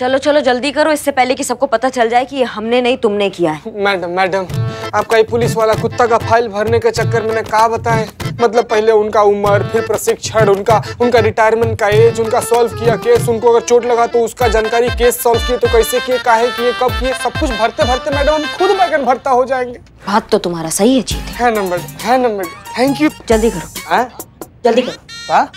चलो चलो जल्दी करो इससे पहले कि सबको पता चल जाए कि ये हमने नहीं तुमने किया है। मैडम मैडम आपका ये पुलिस वाला कुत्ता का फ़ाइल भरने के चक्कर में कहा बताएँ? मतलब पहले उनका उम्र फिर प्रशिक्षण उनका उनका रिटायरमेंट का एज उनका सॉल्व किया केस उनको अगर चोट लगा तो उसका जानकारी केस सॉल्व किए तो कैसे किए काहे किए कब किए सब कुछ भरते भरते मैडम हम खुद बैगन भरता हो जाएँगे। बात तो तुम्हारा सही है जीत है ना मैडम है ना मैडम थैंक यू जल्दी करो। हाँ? जल्दी करो। हाँ?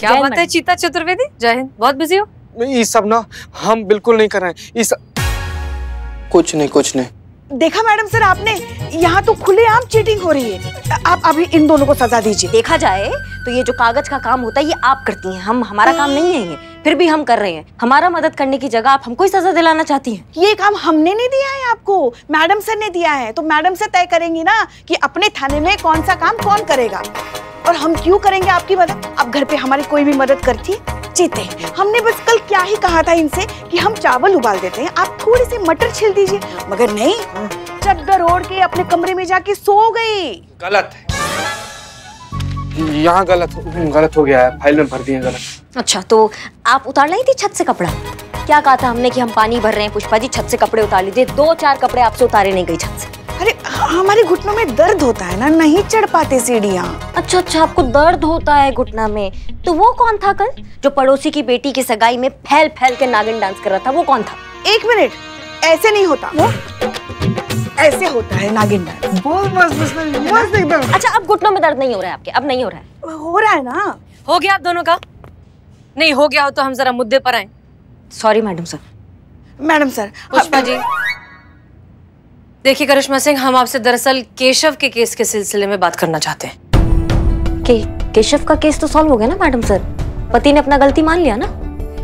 क्या बात है चीता चतुर्वेदी? जय हिंद। बहुत बिज़ी हो? नहीं, ये सब ना हम बिल्कुल नहीं कर रहे हैं। ये सब कुछ नहीं कुछ नहीं। देखा मैडम सर आपने? यहाँ तो खुले आम चीटिंग हो रही है। आप अभी इन दोनों को सजा दीजिए। देखा जाए तो ये जो कागज़ का काम होता है ये आप करती हैं। हम हमारा काम नहीं है ये। फिर भी हम कर रहे हैं। हमारा मदद करने की जगह आप हमको ही सजा दिलाना चाहती हैं। ये काम हमने नहीं दिया है आपको। मैडम सर ने दिया है। तो मैडम से तय करेंगी ना कि अपने थाने में कौन सा काम कौन करेगा। और हम क्यों करेंगे आपकी मदद? आप घर पे हमारी कोई भी मदद करती है जीते। हमने बस कल क्या ही कहा था इनसे कि हम चावल उबाल देते हैं। आप थोड़ी सी मटर छिल दीजिए। मगर नहीं चद्दर ओढ़ के अपने कमरे में जाके सो गई। गलत है। यहाँ गलत गलत हो गया है। फ़ाइल में भर दिए गलत। अच्छा तो आप उतार लाई थी छत से कपड़ा? क्या कहा था हमने कि हम पानी भर रहे हैं पुष्पा जी छत से कपड़े उतार लीजिए। दो चार कपड़े आपसे उतारे नहीं गई छत से। अरे हमारे घुटनों में दर्द होता है ना नहीं चढ़ पाते सीढ़ियाँ। अच्छा अच्छा आपको दर्द होता है घुटना में। तो वो कौन था कल जो पड़ोसी की बेटी की सगाई में फैल फैल के नागिन डांस कर रहा था? वो कौन था? एक मिनट ऐसे नहीं होता। वो? ऐसे होता है नागिन बहुत बस बस एकदम। अच्छा अब घुटनों में दर्द नहीं हो रहा है आपके अब नहीं हो रहा है। हो रहा है ना? हो गया आप दोनों का? नहीं हो गया हो तो हम जरा मुद्दे पर आए। Sorry madam sir madam sir Pushpa ji देखिए करिश्मा सिंह हम आपसे दरअसल केशव के केस के सिलसिले में बात करना चाहते हैं। के केशव का केस तो सॉल्व हो गया ना मैडम सर पति ने अपना गलती मान लिया ना?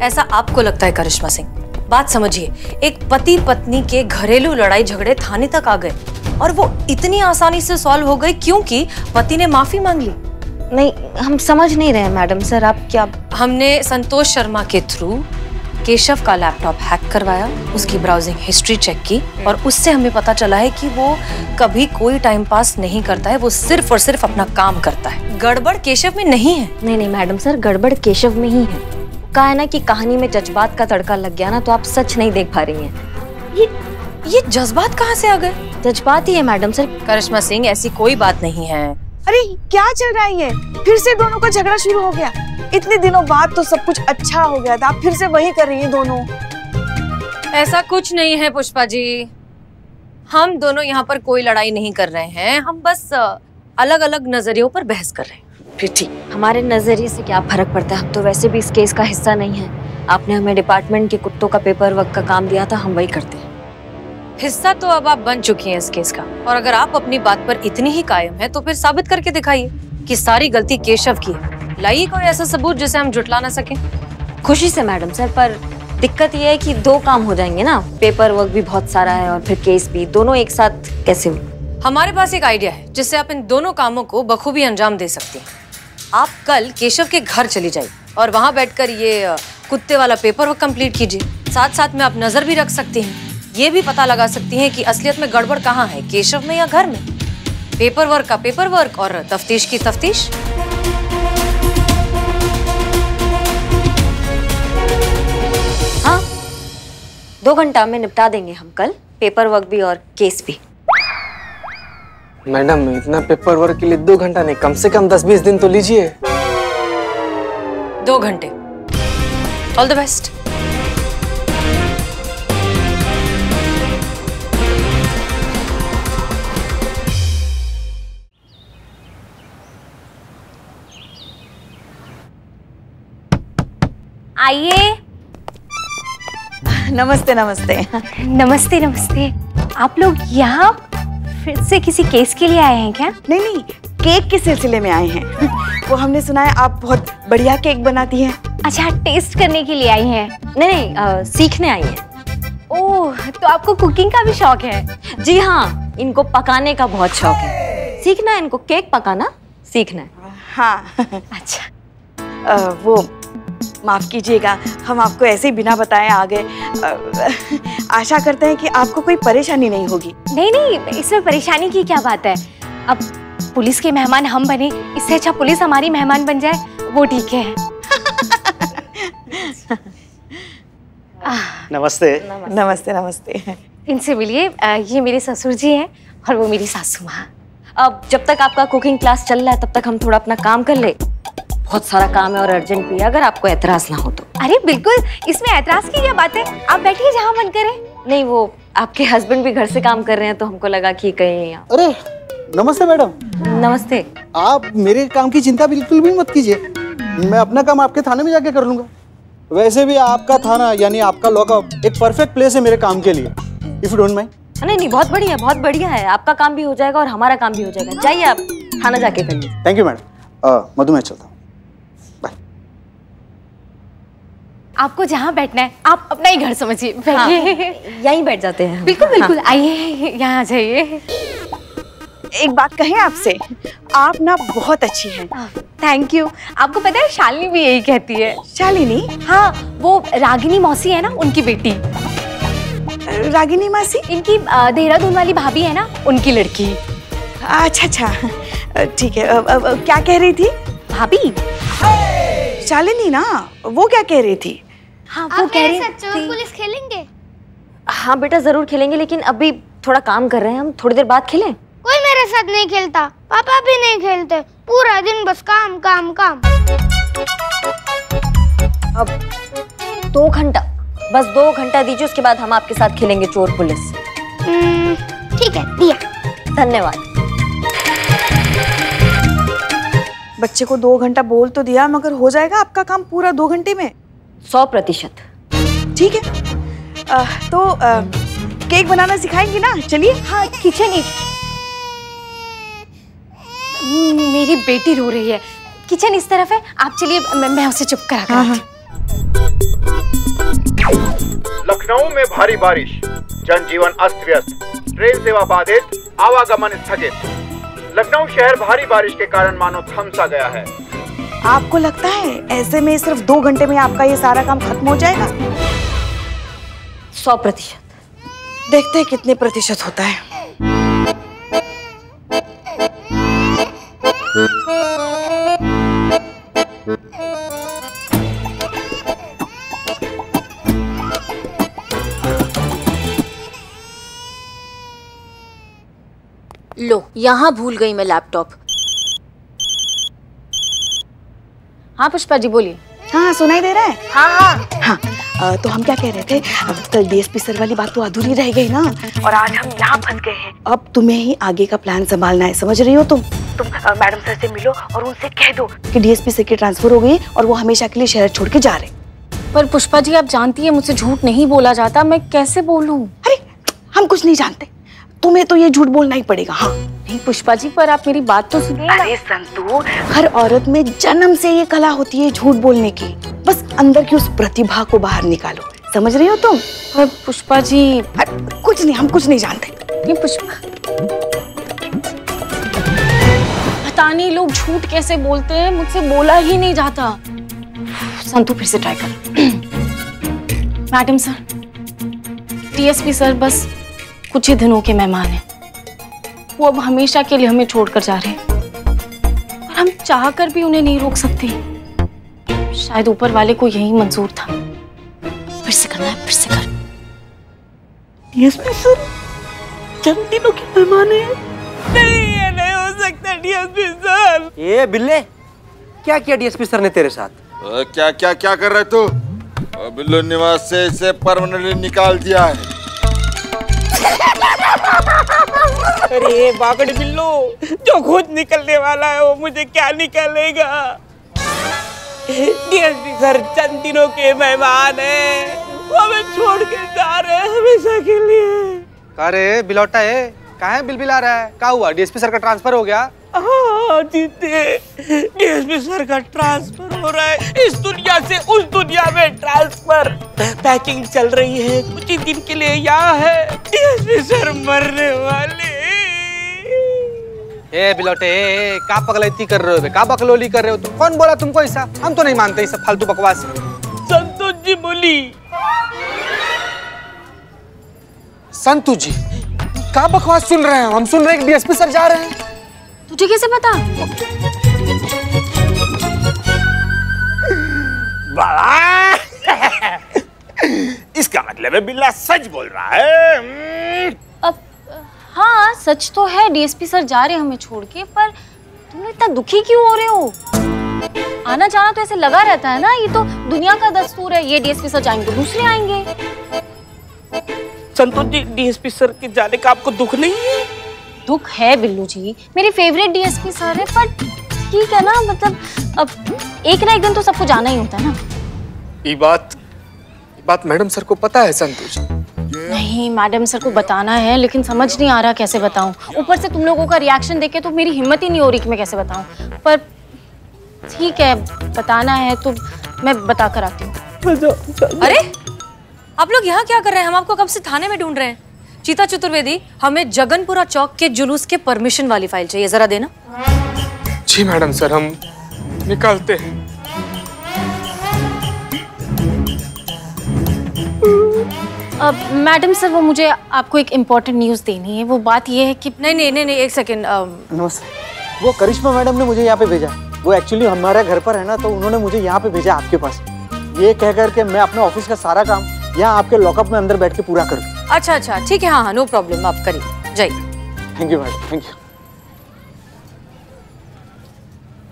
ऐसा आपको लगता है करिश्मा सिंह? बात समझिए एक पति पत्नी के घरेलू लड़ाई झगड़े थाने तक आ गए और वो इतनी आसानी से सॉल्व हो गई क्योंकि पति ने माफ़ी मांग ली? नहीं हम समझ नहीं रहे मैडम सर आप क्या हमने संतोष शर्मा के थ्रू केशव का लैपटॉप हैक करवाया उसकी ब्राउजिंग हिस्ट्री चेक की और उससे हमें पता चला है कि वो कभी कोई टाइम पास नहीं करता है वो सिर्फ़ और सिर्फ़ अपना काम करता है। गड़बड़ केशव में नहीं है। नहीं नहीं मैडम सर गड़बड़ केशव में ही है। कहा है ना कि कहानी में जज्बात का तड़का लग गया ना तो आप सच नहीं देख पा रही हैं। ये ये जज्बात कहाँ से आ गए? जज्बात ही है मैडम सर। करिश्मा सिंह ऐसी कोई बात नहीं है। अरे क्या चल रहा है ये? फिर से दोनों का झगड़ा शुरू हो गया। इतने दिनों बाद तो सब कुछ अच्छा हो गया था आप फिर से वही कर रही हैं दोनों। ऐसा कुछ नहीं है पुष्पा जी। हम दोनों यहाँ पर कोई लड़ाई नहीं कर रहे हैं। हम बस अलग अलग नजरियों पर बहस कर रहे हैं। ठीक, हमारे नज़रिए से क्या फ़र्क पड़ता है? हम तो वैसे भी इस केस का हिस्सा नहीं है। आपने हमें डिपार्टमेंट के कुत्तों का पेपर वर्क का काम दिया था, हम वही करते हैं। हिस्सा तो अब आप बन चुकी हैं इस केस का। और अगर आप अपनी बात पर इतनी ही कायम है तो फिर साबित करके दिखाइए कि सारी गलती केशव की है। लाइए कोई ऐसा सबूत जिसे हम जुटला ना सकें। खुशी से, मैडम सर, पर दिक्कत यह है कि दो काम हो जाएँगे ना। पेपर वर्क भी बहुत सारा है और फिर केस भी, दोनों एक साथ कैसे हमारे पास एक आइडिया है, जिससे आप इन दोनों कामों को बखूबी अंजाम दे सकती हैं। आप कल केशव के घर चली जाइए और वहाँ बैठकर ये कुत्ते वाला पेपर वर्क कंप्लीट कीजिए। साथ साथ में आप नज़र भी रख सकती हैं। ये भी पता लगा सकती हैं कि असलियत में गड़बड़ कहाँ है, केशव में या घर में। पेपर वर्क का पेपर वर्क और तफ्तीश की तफ्तीश। हाँ दो घंटा में निपटा देंगे हम कल पेपर वर्क भी और केस भी। मैडम इतना पेपर वर्क के लिए दो घंटा नहीं कम से कम दस बीस दिन तो लीजिए। दो घंटे। ऑल द बेस्ट आइए। नमस्ते नमस्ते। नमस्ते नमस्ते। आप लोग यहाँ फिर से किसी केस के लिए आए हैं क्या? नहीं नहीं केक के सिलसिले में आए हैं। वो हमने सुना है आप बहुत बढ़िया केक बनाती हैं। अच्छा टेस्ट करने के लिए आई हैं। नहीं नहीं अ, सीखने आई है। ओह तो आपको कुकिंग का भी शौक है? जी हाँ इनको पकाने का बहुत शौक है। सीखना है इनको केक पकाना सीखना है। हाँ। अच्छा। अ, वो माफ़ कीजिएगा हम आपको ऐसे ही बिना बताए आ गए आशा करते हैं कि आपको कोई परेशानी नहीं होगी। नहीं नहीं इसमें परेशानी की क्या बात है? अब पुलिस के मेहमान हम बने इससे अच्छा पुलिस हमारी मेहमान बन जाए वो ठीक है। नमस्ते। नमस्ते नमस्ते। इनसे मिलिए ये मेरे ससुर जी हैं और वो मेरी सासू माँ। अब जब तक आपका कुकिंग क्लास चल रहा है तब तक हम थोड़ा अपना काम कर ले। बहुत सारा काम है और अर्जेंट भी है अगर आपको एतराज़ ना हो तो। अरे बिल्कुल। इसमें ऐतराज की क्या बात है? आप बैठिए जहाँ मन करे। नहीं वो आपके हस्बैंड भी घर से काम कर रहे हैं तो हमको लगा कि कहीं अरे नमस्ते मैडम। नमस्ते। आप मेरे काम की चिंता बिल्कुल भी मत कीजिए। मैं अपना काम आपके थाने में जाके कर लूँगा। वैसे भी आपका थाना यानी आपका लॉकअप एक परफेक्ट प्लेस है मेरे काम के लिए। इफ़ यू डोंट माइंड नहीं नहीं बहुत बढ़िया बहुत बढ़िया है। आपका काम भी हो जाएगा और हमारा काम भी हो जाएगा। जाइए आप थाना जाके कर लीजिए। थैंक यू मैडम मधु मैं चलता हूँ बाय आपको जहाँ बैठना है आप अपना ही घर समझिए। बैठिए। यहीं बैठ जाते हैं। बिल्कुल बिल्कुल आइए यहाँ आ जाइए। एक बात कहें आपसे आप ना बहुत अच्छी हैं। थैंक यू आपको पता है शालिनी भी यही कहती है। शालिनी? हाँ वो रागिनी मौसी है ना उनकी बेटी। रागिनी मासी? इनकी देहरादून वाली भाभी है ना उनकी लड़की। अच्छा अच्छा। ठीक है। अब- अब- अब क्या कह रही थी? भाभी? शालिनी ना वो क्या कह रही थी? हाँ वो कह रही चोर थी पुलिस खेलेंगे? हाँ बेटा ज़रूर खेलेंगे लेकिन अभी थोड़ा काम कर रहे हैं हम थोड़ी देर बाद खेलें। कोई मेरे साथ नहीं खेलता पापा भी नहीं खेलते पूरा दिन बस काम काम काम। अब दो घंटा बस दो घंटा दीजिए उसके बाद हम आपके साथ खेलेंगे चोर पुलिस। हम्म, ठीक है दिया। धन्यवाद। बच्चे को दो घंटा बोल तो दिया मगर हो जाएगा आपका काम पूरा दो घंटे में? सौ प्रतिशत। ठीक है? अ, तो अ, केक बनाना सिखाएँगी ना? चलिए। हाँ किचन ही। मेरी बेटी रो रही है। किचन इस तरफ़ है। आप चलिए मैं, मैं उसे चुप करा आती हूँ। लखनऊ में भारी बारिश। जनजीवन अस्त व्यस्त ट्रेन सेवा बाधित। आवागमन स्थगित। लखनऊ शहर भारी बारिश के कारण मानो थम सा गया है। आपको लगता है ऐसे में सिर्फ़ दो घंटे में आपका ये सारा काम खत्म हो जाएगा? सौ प्रतिशत। देखते हैं कितने प्रतिशत होता है। लो यहाँ भूल गई मैं लैपटॉप। हाँ पुष्पा जी बोलिए। हाँ सुनाई दे रहा है? हाँ हाँ। हाँ अ, तो हम क्या कह रहे थे? अब कल डीएसपी सर वाली बात तो अधूरी रह गई ना। और आज हम यहाँ फंस गए हैं। अब तुम्हें ही आगे का प्लान संभालना है समझ रही हो तुम? तुम मैडम सर से मिलो और उनसे कह दो। कि डीएसपी सर की ट्रांसफ़र हो गई और वो हमेशा के लिए शहर छोड़ के जा रहे। पर पुष्पा जी आप जानती है मुझसे झूठ नहीं बोला जाता। मैं कैसे बोलूँ? अरे हम कुछ नहीं जानते। तुम्हें तो ये झूठ बोलना ही पड़ेगा हाँ। नहीं पुष्पा जी पर आप मेरी बात तो सुनिए अरे संतू हर औरत में जन्म से ये कला होती है झूठ बोलने की। बस अंदर की उस प्रतिभा को बाहर निकालो। समझ रही हो तुम? पर पुष्पा जी। अरे, कुछ नहीं हम कुछ नहीं जानते। ये पुष्पा। पता नहीं लोग झूठ कैसे बोलते हैं मुझसे बोला ही नहीं जाता। संतु फिर से ट्राई कर। मैडम सर टीएसपी सर बस कुछ ही दिनों के मेहमान हैं। वो अब हमेशा के लिए हमें छोड़कर जा रहे हैं। और हम चाह कर भी उन्हें नहीं रोक सकते। शायद ऊपर वाले को यही मंजूर था। फिर से करना है फिर से कर। डीएसपी सर जन्मदिनों के मेहमान हैं। नहीं ये नहीं हो सकता डीएसपी सर। ये बिल्ले क्या किया डीएसपी सर ने तेरे साथ? अ, क्या क्या क्या कर रहे तू? अ, बिल्लू निवास से इसे परमानेंटली निकाल दिया है। अरे बागड़ बिल्लो जो खुद निकलने वाला है वो मुझे क्या निकलेगा? डीएसपी सर चंद दिनों के मेहमान हैं। वो हमें छोड़ के जा रहे हैं हमेशा के लिए। अरे बिलौटा है कहा है बिल बिल आ रहा है क्या हुआ? डीएसपी सर का ट्रांसफ़र हो गया? हाँ जीते। डीएसपी सर का ट्रांसफ़र हो रहा है। इस दुनिया से उस दुनिया में ट्रांसफ़र। पैकिंग चल रही है। कुछ ही दिन के लिए यहाँ है। डीएसपी सर मरने वाले। ए बिलौटे ए, का पगलैती कर रहे हो बे? का बकलोली कर रहे हो तुम? कौन बोला तुमको ऐसा? हम तो नहीं मानते ये सब फालतू बकवास। संतोष जी बोली। संतु जी क्या बकवास सुन रहे हैं? हम सुन रहे हैं कि डीएसपी सर जा रहे हैं। तुझे कैसे पता? इसका मतलब है बिल्ला सच बोल रहा है। हम्म। हाँ सच तो है डीएसपी सर जा रहे हैं हमें छोड़ के पर तुम इतना दुखी क्यों हो रहे हो? आना जाना तो ऐसे लगा रहता है ना ये तो दुनिया का दस्तूर है ये डीएसपी सर जाएँगे दूसरे आएँगे। संतोष जी डीएसपी सर के जाने का आपको दुख नहीं है? दुख है बिल्लू जी मेरे फेवरेट डीएसपी सर है पर ठीक है ना मतलब अब एक ना एक दिन तो सबको जाना ही होता है ना। ये बात ये बात मैडम सर को पता है संतोष नहीं मैडम सर को बताना है लेकिन समझ नहीं आ रहा कैसे बताऊँ। ऊपर से तुम लोगों का रिएक्शन देखे तो मेरी हिम्मत ही नहीं हो रही कि मैं कैसे बताऊँ। पर ठीक है बताना है तो मैं बता कर आती हूँ। अरे आप लोग यहाँ क्या कर रहे हैं? हम आपको कब से थाने में ढूंढ रहे हैं? चीता चतुर्वेदी हमें जगनपुरा चौक के जुलूस के परमिशन वाली फ़ाइल चाहिए जरा देना। जी मैडम सर हम निकालते हैं। मैडम सर वो मुझे आपको एक इम्पोर्टेंट न्यूज़ देनी है। वो बात ये है कि नहीं नहीं नहीं नहीं एक सेकेंड नमस्ते। वो करिश्मा मैडम ने मुझे यहाँ पे भेजा। वो एक्चुअली हमारे घर पर है ना तो उन्होंने मुझे यहाँ पे भेजा आपके पास। ये कह कर के मैं अपने ऑफ़िस का सारा काम यहाँ आपके लॉकअप में अंदर बैठ के पूरा करूँ अच्छा अच्छा ठीक है हाँ हाँ नो प्रॉब्लम आप करिए जाइए। Thank you madam thank you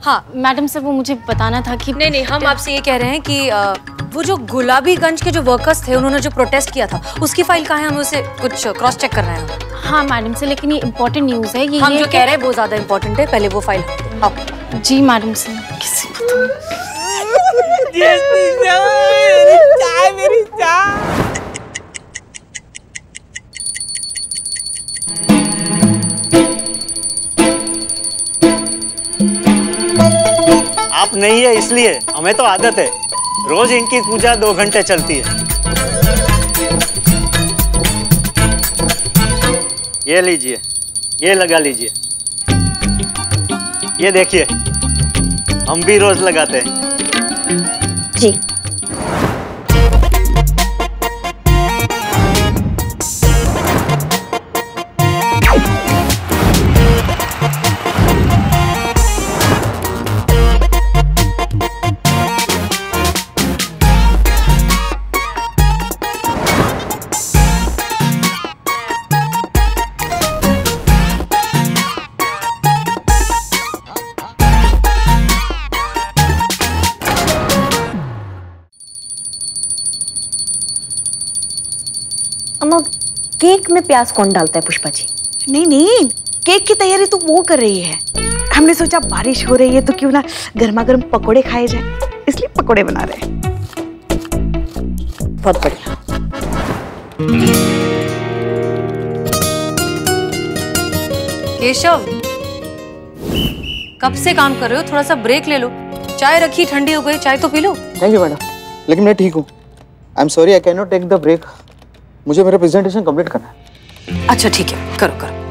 हाँ मैडम सर वो मुझे बताना था कि नहीं नहीं हम आपसे ये कह रहे हैं कि अ, वो जो गुलाबीगंज के जो वर्कर्स थे उन्होंने जो प्रोटेस्ट किया था उसकी फ़ाइल कहाँ है? हम उसे कुछ क्रॉस चेक कर रहे हैं। हाँ मैडम सर लेकिन ये इम्पोर्टेंट न्यूज़ है ये हम ये जो कह रहे हैं वो ज़्यादा इम्पोर्टेंट है पहले वो फ़ाइल आओ जी मैडम सर किसी चाय मेरी चाय आप नहीं है इसलिए हमें तो आदत है। रोज इनकी पूजा दो घंटे चलती है। ये लीजिए, ये लगा लीजिए। ये देखिए, हम भी रोज लगाते हैं। जी। में प्याज कौन डालता है पुष्पा जी? नहीं नहीं केक की तैयारी तो वो कर रही है। हमने सोचा बारिश हो रही है तो क्यों ना गर्मा गर्म पकोड़े खाए जाए इसलिए पकोड़े बना रहे हैं। बहुत बढ़िया। केशव कब से काम कर रहे हो? थोड़ा सा ब्रेक ले लो। चाय रखी ठंडी हो गई चाय तो पी लो। थैंक यू मैडम लेकिन मैं ठीक हूँ। I am sorry I can not take the break मुझे मेरा प्रेजेंटेशन कंप्लीट करना है। अच्छा ठीक है करो करो।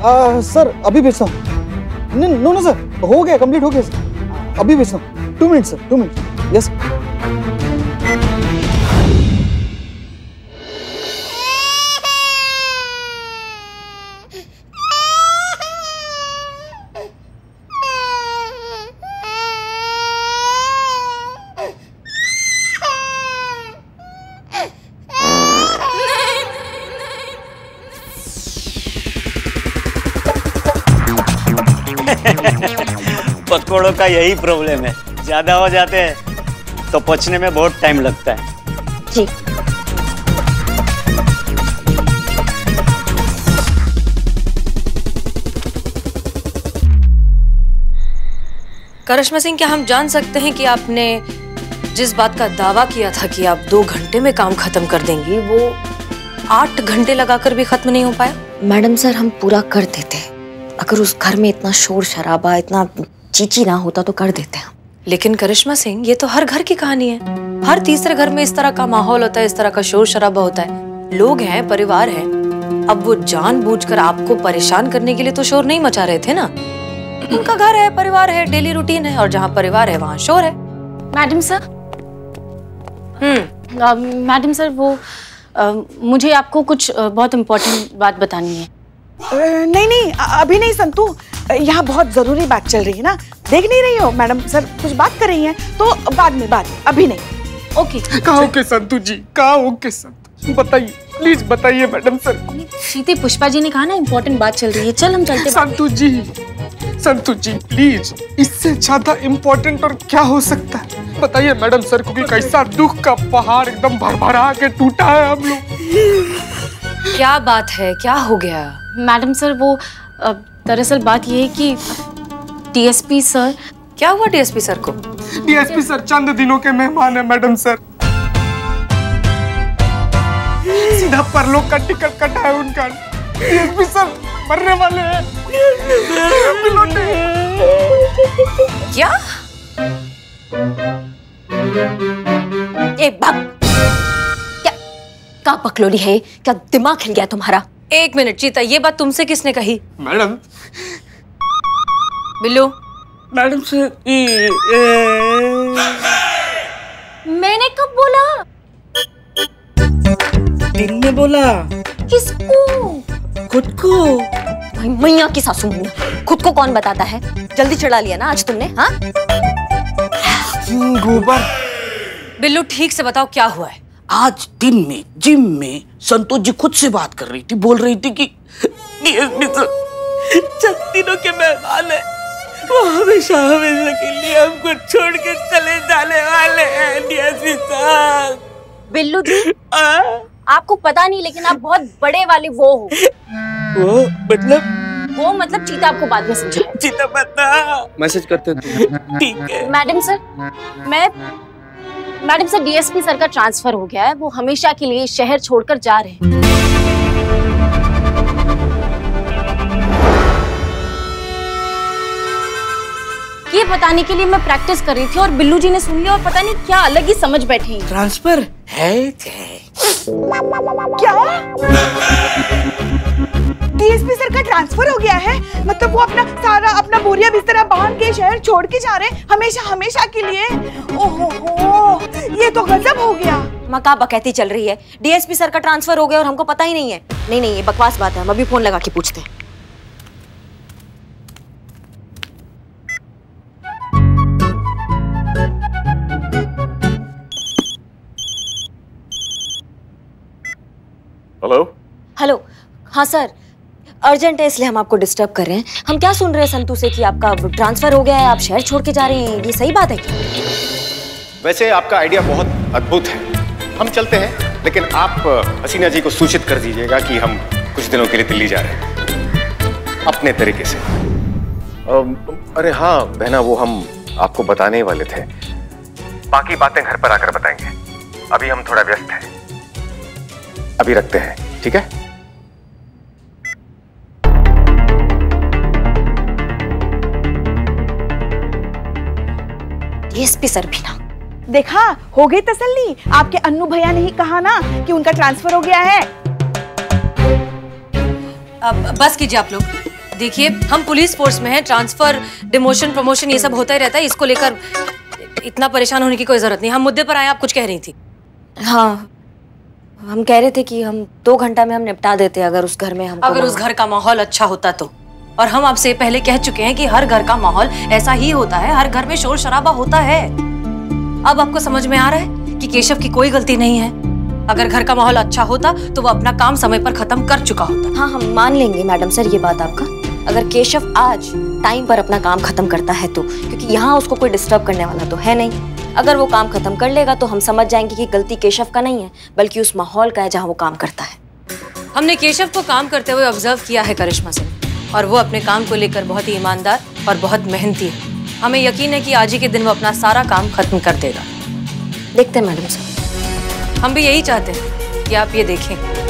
आ, सर अभी भेजता हूँ। नो नो सर हो गया कंप्लीट हो गया सर। अभी भेजता हूँ। Two minute sir two minute yes पकौड़ों का यही प्रॉब्लम है। ज़्यादा हो जाते हैं तो पचने में बहुत टाइम लगता है। जी। करिश्मा सिंह क्या हम जान सकते हैं कि आपने जिस बात का दावा किया था कि आप दो घंटे में काम खत्म कर देंगी वो आठ घंटे लगाकर भी खत्म नहीं हो पाया? मैडम सर हम पूरा कर देते। अगर उस घर में इतना शोर शराबा इतना चीची ना होता तो कर देते हम। लेकिन करिश्मा सिंह ये तो हर घर की कहानी है। हर तीसरे घर में इस तरह का माहौल होता है इस तरह का शोर शराबा होता है। लोग हैं परिवार है। अब वो जानबूझकर आपको परेशान करने के लिए तो शोर नहीं मचा रहे थे ना? उनका घर है परिवार है डेली रूटीन है और जहाँ परिवार है वहाँ शोर है। Madam sir? हम्म। मैडम सर वो अ, मुझे आपको कुछ बहुत इम्पोर्टेंट बात बतानी है। नहीं नहीं अभी नहीं संतू। यहाँ बहुत ज़रूरी बात चल रही है ना? देख नहीं रही हो? मैडम सर कुछ बात कर रही हैं तो बाद में बाद में अभी नहीं। ओके। कहा ओके संतू जी? कहा ओके संतू? बताइए प्लीज़ बताइए मैडम सर। सीते पुष्पा जी ने कहा ना इम्पोर्टेंट बात चल रही है। चल हम चलते संतू जी संतू जी प्लीज़ इससे ज़्यादा इम्पोर्टेंट और क्या हो सकता है? बताइए मैडम सर क्योंकि कैसा दुख का पहाड़ एकदम भरभरा के टूटा है हम लोग। क्या बात है? क्या हो गया? मैडम सर वो दरअसल बात ये है कि टीएसपी सर क्या हुआ डीएसपी सर को? डीएसपी सर चंद दिनों के मेहमान है मैडम सर। सीधा परलोक का टिकट कटा है उनका। डीएसपी सर मरने वाले हैं। क्या? ए क्या का बकलोली है? क्या दिमाग हिल गया तुम्हारा? एक मिनट चीता ये बात तुमसे किसने कही? मैडम। बिल्लू। मैडम सर मैंने कब बोला? दिल ने बोला। किसको? खुद को। भाई मैया की सासू मैया खुद को कौन बताता है? जल्दी चढ़ा लिया ना आज तुमने हाँ? गोबर। बिल्लू ठीक से बताओ क्या हुआ है? आज दिन में जिम में संतोष जी खुद से बात कर रही थी बोल रही थी कि डीएसपी सर चंद दिनों के मेहमान है। वो हमेशा हमेशा के लिए हमको छोड़ के चले जाने वाले हैं डीएसपी सर बिल्लू जी आ? आपको पता नहीं लेकिन आप बहुत बड़े वाले वो हो। वो मतलब? वो मतलब चीता आपको बाद में समझा चीता पता। मैसेज करते थे ठीक है। मैडम सर मैं मैडम सर डीएसपी सर का ट्रांसफ़र हो गया है। वो हमेशा के लिए शहर छोड़कर जा रहे हैं। ये बताने के लिए मैं प्रैक्टिस कर रही थी और बिल्लू जी ने सुन लिया और पता नहीं क्या अलग ही समझ बैठे ट्रांसफ़र है है क्या? डीएसपी सर का ट्रांसफ़र हो गया है। मतलब वो अपना सारा अपना बोरिया बिस्तरा बाँध के शहर छोड़ के जा रहे हैं हमेशा हमेशा के लिए। ओहो हो ये तो गजब हो गया। माँ का बकैती चल रही है। डीएसपी सर का ट्रांसफ़र हो गया और हमको पता ही नहीं है। नहीं नहीं ये बकवास बात है हम अभी फ़ोन लगा के पूछते हैं। हेलो हेलो हाँ सर अर्जेंट है इसलिए हम आपको डिस्टर्ब कर रहे हैं। हम क्या सुन रहे हैं संतू से कि आपका ट्रांसफ़र हो गया है आप शहर छोड़ के जा रहे हैं? ये सही बात है क्या? वैसे आपका आइडिया बहुत अद्भुत है। हम चलते हैं लेकिन आप हसीना जी को सूचित कर दीजिएगा कि हम कुछ दिनों के लिए दिल्ली जा रहे हैं। अपने तरीके से। अरे हाँ बहना वो हम आपको बताने वाले थे। बाकी बातें घर पर आकर बताएँगे। अभी हम थोड़ा व्यस्त हैं। अभी रखते हैं ठीक है? डीएसपी सर भी ना। देखा हो गई तसल्ली। आपके अन्नू भैया ने ही कहा ना कि उनका ट्रांसफ़र हो गया है। अब बस कीजिए आप लोग। देखिए हम पुलिस फोर्स में हैं ट्रांसफ़र डिमोशन प्रमोशन ये सब होता ही रहता है। इसको लेकर इतना परेशान होने की कोई ज़रूरत नहीं। हम मुद्दे पर आए आप कुछ कह रही थी। हाँ हम कह रहे थे कि हम दो घंटा में हम निपटा देते अगर उस घर में हम अगर उस घर का माहौल अच्छा होता तो। और हम आपसे पहले कह चुके हैं कि हर घर का माहौल ऐसा ही होता है हर घर में शोर शराबा होता है। अब आपको समझ में आ रहा है कि केशव की कोई गलती नहीं है। अगर घर का माहौल अच्छा होता तो वो अपना काम समय पर खत्म कर चुका होता। हाँ हम मान लेंगे मैडम सर ये बात आपका। अगर केशव आज टाइम पर अपना काम खत्म करता है तो क्योंकि यहाँ उसको कोई डिस्टर्ब करने वाला तो है नहीं। अगर वो काम खत्म कर लेगा तो हम समझ जाएँगे कि गलती केशव का नहीं है बल्कि उस माहौल का है जहाँ वो काम करता है। हमने केशव को काम करते हुए ऑब्ज़र्व किया है करिश्मा से और वो अपने काम को लेकर बहुत ही ईमानदार और बहुत मेहनती है। हमें यकीन है कि आज ही के दिन वो अपना सारा काम खत्म कर देगा। देखते हैं मैडम साहब। हम भी यही चाहते हैं कि आप ये देखें।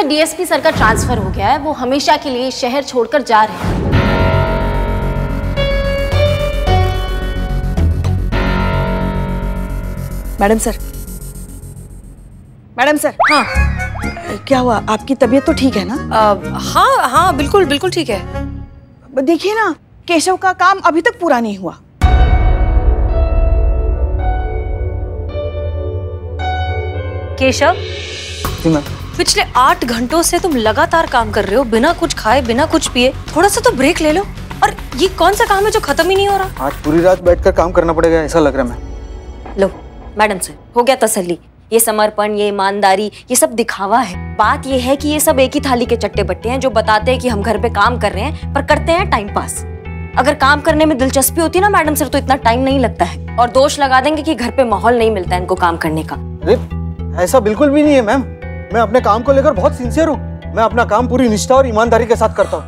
सर डीएसपी सर का ट्रांसफ़र हो गया है वो हमेशा के लिए शहर छोड़कर जा रहे हैं। Madam sir. Madam sir. हाँ। क्या हुआ? आपकी तबीयत तो ठीक है ना? हाँ हाँ बिल्कुल बिल्कुल ठीक है। देखिए ना केशव का काम अभी तक पूरा नहीं हुआ। केशव? जी मैम। पिछले आठ घंटों से तुम लगातार काम कर रहे हो बिना कुछ खाए बिना कुछ पिए। थोड़ा सा तो ब्रेक ले लो। और ये कौन सा काम है जो खत्म ही नहीं हो रहा? आज पूरी रात बैठकर काम करना पड़ेगा ऐसा लग रहा है मैं। लो मैडम सर हो गया तसल्ली। ये समर्पण ये ईमानदारी ये सब दिखावा है। बात ये है कि ये सब एक ही थाली के चट्टे बट्टे हैं जो बताते हैं कि हम घर पे काम कर रहे हैं पर करते हैं टाइम पास अगर काम करने में दिलचस्पी होती ना मैडम सर तो इतना टाइम नहीं लगता है। और दोष लगा देंगे कि घर पे माहौल नहीं मिलता है इनको काम करने का। अरे ऐसा बिल्कुल भी नहीं है मैम। मैं अपने काम को लेकर बहुत सिंसियर हूँ। मैं अपना काम पूरी निष्ठा और ईमानदारी के साथ करता हूँ।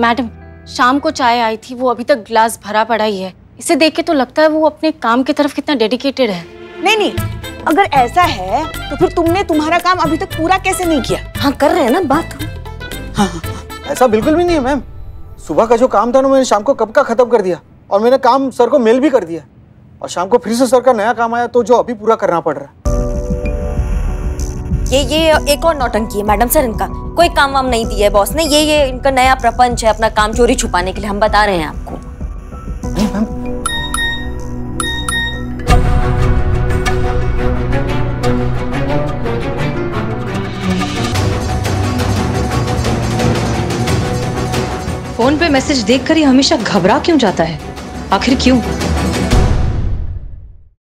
मैडम शाम को चाय आई थी वो अभी तक ग्लास भरा पड़ा ही है। इसे देख के तो लगता है वो अपने काम की तरफ़ कितना डेडिकेटेड है। नहीं नहीं अगर ऐसा है तो फिर तुमने तुम्हारा काम अभी तक पूरा कैसे नहीं किया? हाँ कर रहे हैं ना बात हाँ, ऐसा बिल्कुल भी नहीं है मैम। सुबह का जो काम था ना मैंने शाम को कब का खत्म कर दिया? और मैंने काम सर को मेल भी कर दिया। और शाम को फिर से सर का नया काम आया तो जो अभी पूरा करना पड़ रहा है। ये ये एक और नौटंकी है, मैडम सर इनका। कोई काम वाम नहीं दिया है, बॉस ने। ये ये इनका नया प्रपंच है, अपना काम चोरी छुपाने के लिए। हम बता रहे हैं आपको। फ़ोन पे मैसेज देखकर ही हमेशा घबरा क्यों जाता है? आखिर क्यों?